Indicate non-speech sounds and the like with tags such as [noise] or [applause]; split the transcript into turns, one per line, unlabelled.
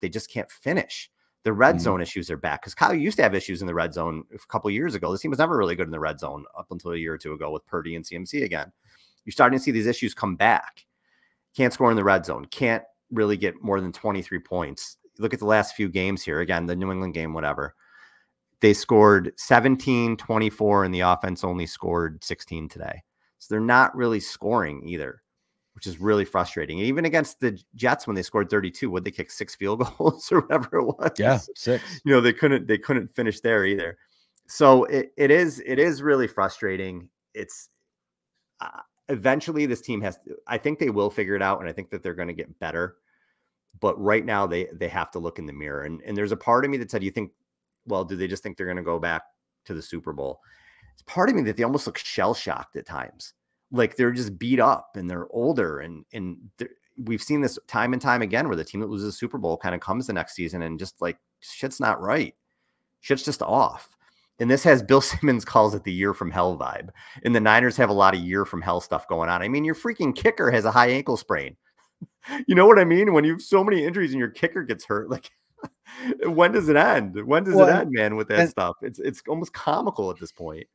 they just can't finish. The red
Mhm.
zone issues are back because Kyle used to have issues in the red zone a couple years ago. This team was never really good in the red zone up until a year or two ago with Purdy and CMC again. You're starting to see these issues come back. Can't score in the red zone. Can't really get more than 23 points. Look at the last few games here. Again, the New England game, whatever. They scored 17, 24, and the offense only scored 16 today. So they're not really scoring either, which is really frustrating. And even against the Jets, when they scored 32, would they kick six field [laughs] goals or whatever it was?
Yeah, six.
you know they couldn't they couldn't finish there either so it, it is it is really frustrating it's uh, eventually this team has to, i think they will figure it out and i think that they're going to get better but right now they they have to look in the mirror and and there's a part of me that said you think well do they just think they're going to go back to the super bowl it's part of me that they almost look shell shocked at times like they're just beat up and they're older and and we've seen this time and time again where the team that loses the super bowl kind of comes the next season and just like shit's not right. Shit's just off. And this has bill [laughs] simmons calls it the year from hell vibe. And the niners have a lot of year from hell stuff going on. I mean your freaking kicker has a high ankle sprain. [laughs] You know what i mean? When you have so many injuries and your kicker gets hurt like [laughs] when does it end? When does
Well,
it end man with that
and-
stuff? It's it's almost comical at this point